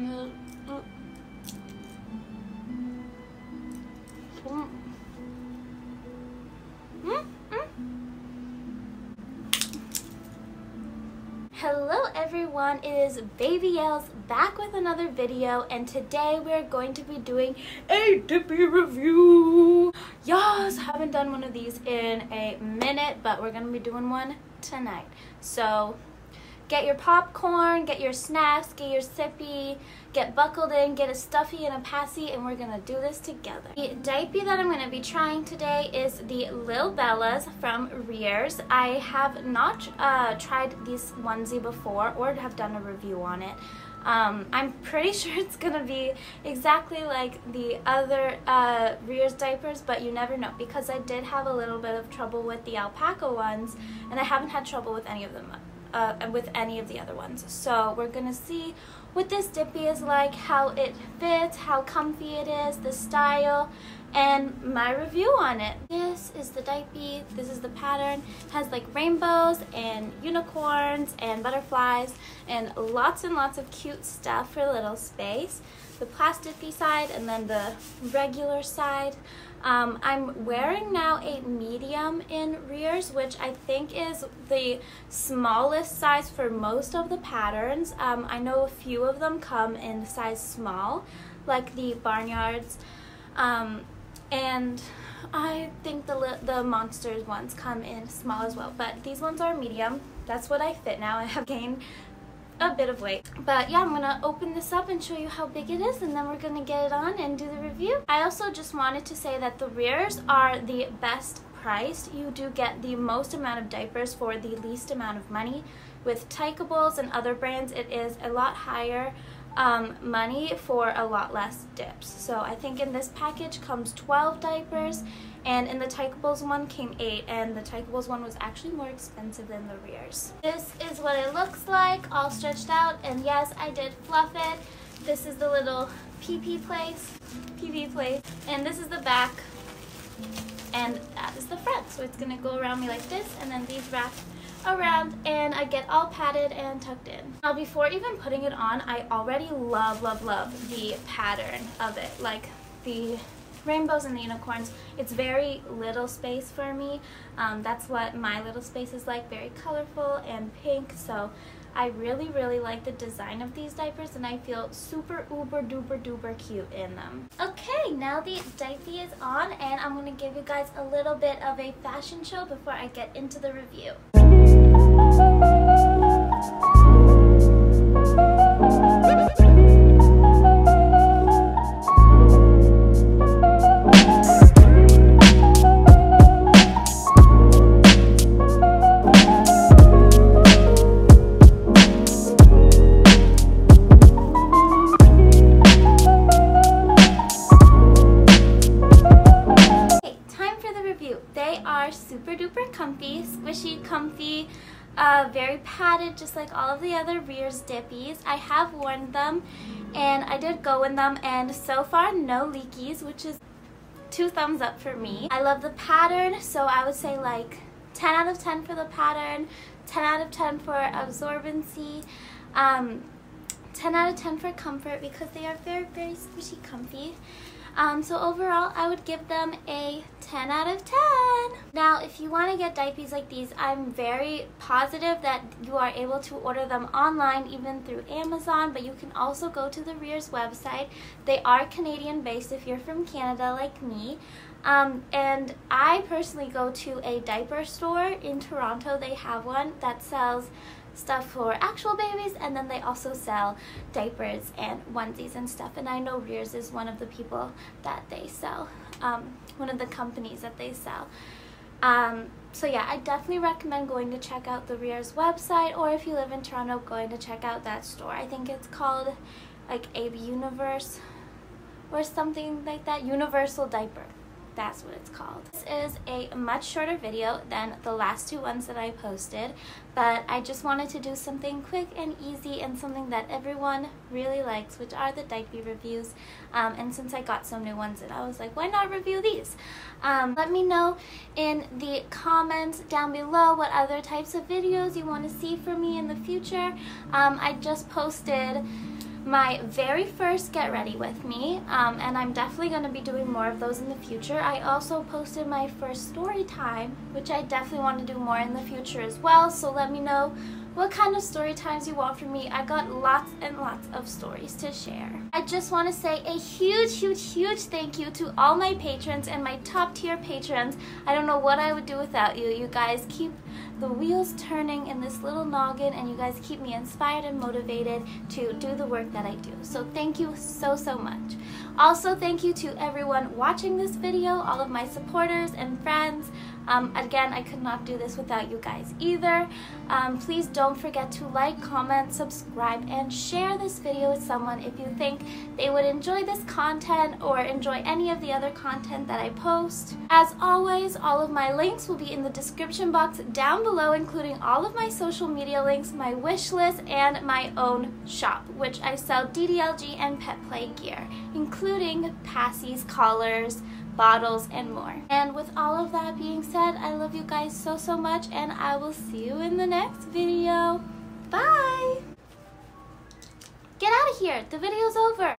Hello everyone, it is Baby Yells back with another video and today we're going to be doing a Dippy review. Yes, haven't done one of these in a minute but we're going to be doing one tonight. So get your popcorn, get your snacks, get your sippy, get buckled in, get a stuffy and a passy, and we're gonna do this together. The diaper that I'm gonna be trying today is the Lil Bellas from Rearz. I have not uh, tried this onesie before or have done a review on it. Um, I'm pretty sure it's gonna be exactly like the other uh, Rearz diapers, but you never know because I did have a little bit of trouble with the alpaca ones, and I haven't had trouble with any of them uh, with any of the other ones. So we're gonna see what this dippy is like, how it fits, how comfy it is, the style, and my review on it. This is the diaper, this is the pattern, it has like rainbows and unicorns and butterflies and lots and lots of cute stuff for little space. The plasticky side and then the regular side. Um, I'm wearing now a medium in Rearz, which I think is the smallest size for most of the patterns. Um, I know a few of them come in size small, like the Barnyards. Um, and I think the, the Monsters ones come in small as well, but these ones are medium. That's what I fit now. I have gained a bit of weight. But yeah, I'm gonna open this up and show you how big it is and then we're gonna get it on and do the review. I also just wanted to say that the Rearz are the best priced. You do get the most amount of diapers for the least amount of money. With Tykables and other brands, it is a lot higher um, money for a lot less dips. So I think in this package comes 12 diapers and in the Tykables one came 8 and the Tykables one was actually more expensive than the Rearz. This is what it looks like all stretched out and yes I did fluff it. This is the little PP place, PP place and this is the back and that is the front. So it's going to go around me like this and then these wrap around and I get all padded and tucked in. Now before even putting it on, I already love, love, love the pattern of it. Like the rainbows and the unicorns. It's very little space for me. Um, that's what my little space is like, very colorful and pink. So I really, really like the design of these diapers and I feel super uber duper duper cute in them. Okay, now the diaper is on and I'm to give you guys a little bit of a fashion show before I get into the review. Comfy, squishy, comfy, uh, very padded just like all of the other Rearz Dippies. I have worn them and I did go in them and so far no leakies which is two thumbs up for me. I love the pattern so I would say like 10 out of 10 for the pattern, 10 out of 10 for absorbency, um, 10 out of 10 for comfort because they are very very squishy comfy. Um, so overall, I would give them a 10 out of 10. Now, if you want to get diapers like these, I'm very positive that you are able to order them online, even through Amazon, but you can also go to the Rearz website. They are Canadian based if you're from Canada like me. Um, and I personally go to a diaper store in Toronto. They have one that sells stuff for actual babies and then they also sell diapers and onesies and stuff and I know Rearz is one of the people that they sell um, one of the companies that they sell. Um, so yeah I definitely recommend going to check out the Rearz website or if you live in Toronto going to check out that store. I think it's called like Abe Universe or something like that Universal Diaper that's what it's called. This is a much shorter video than the last two ones that I posted, but I just wanted to do something quick and easy and something that everyone really likes, which are the diaper reviews. Um, and since I got some new ones and I was like, why not review these? Um, let me know in the comments down below what other types of videos you want to see from me in the future. Um, I just posted my very first Get Ready With Me, um, and I'm definitely going to be doing more of those in the future. I also posted my first story time, which I definitely want to do more in the future as well, so let me know what kind of story times you want from me. I got lots and lots of stories to share. I just want to say a huge, huge, huge thank you to all my patrons and my top tier patrons. I don't know what I would do without you. You guys keep the wheels turning in this little noggin and you guys keep me inspired and motivated to do the work that I do. So thank you so, so much. Also, thank you to everyone watching this video, all of my supporters and friends. Um, again, I could not do this without you guys either. Um, please don't forget to like, comment, subscribe, and share this video with someone if you think they would enjoy this content or enjoy any of the other content that I post. As always, all of my links will be in the description box down below, including all of my social media links, my wish list, and my own shop, which I sell DDLG and pet play gear, including passies, collars, bottles, and more. And with all of that being said, I love you guys so, so much, and I will see you in the next video. Bye! Get out of here! The video's over!